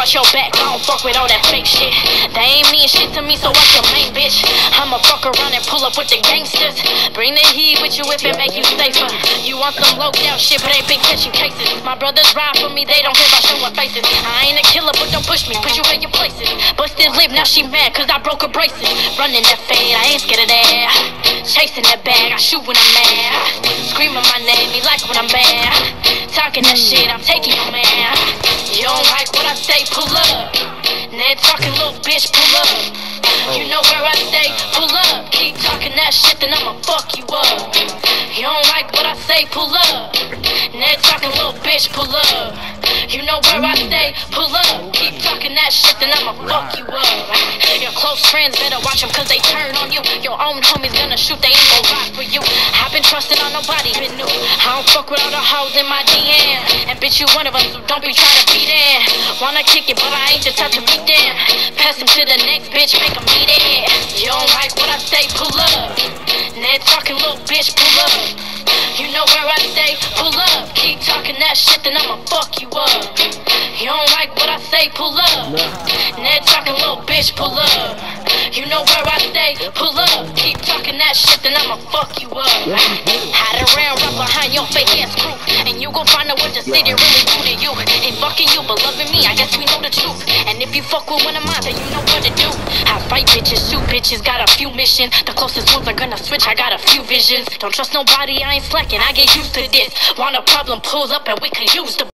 watch your back. I don't fuck with all that fake shit. They ain't mean shit to me, so watch your main bitch? I'ma fuck around and pull up with the gangsters. Bring the heat with you if it make you safer. You want some low down shit, but ain't been catching cases. My brothers ride for me, they don't care about showing faces. I ain't a killer, but don't push me, put you in your places. Busted lip, now she mad, cause I broke her braces. Running that fade, I ain't scared of that. Chasing that bag, I shoot when I'm mad. Screaming my name, he like when I'm bad. Talking that shit, I'm taking Ned talking, little bitch, pull up. You know where I stay, pull up. Keep talking that shit, then I'ma fuck you up. You don't like what I say, pull up. Ned talking, little bitch, pull up. You know where I stay, pull up. Keep talking that shit, then I'ma fuck you up. Your close friends better watch them cause they turn on you. Your own homies gonna shoot, they ain't gon' rock for you. I've been trusting on nobody, been new. I don't fuck with all the hoes in my DM. And bitch, you one of us, so don't be trying to. Wanna kick it, but I ain't the type to beat them. Pass him to the next bitch, make him beat it. You don't like what I say, pull up. Ned talking, little bitch, pull up. You know where I stay, pull up. Keep talking that shit, then I'ma fuck you up. You don't like what I say, pull up. Ned talking, little bitch, pull up. You know where I stay, pull up. Keep talking that shit, then I'ma fuck you up. Hide around right behind your fake ass crew. And you gon' find out what the city really do to you. Ain't fucking you, but loving me, I guess we know the truth. And if you fuck with one of mine, then you know what to do. I fight bitches, shoot bitches, got a few missions. The closest ones are gonna switch, I got a few visions. Don't trust nobody, I ain't slacking, I get used to this. Want a problem, pulls up and we can use the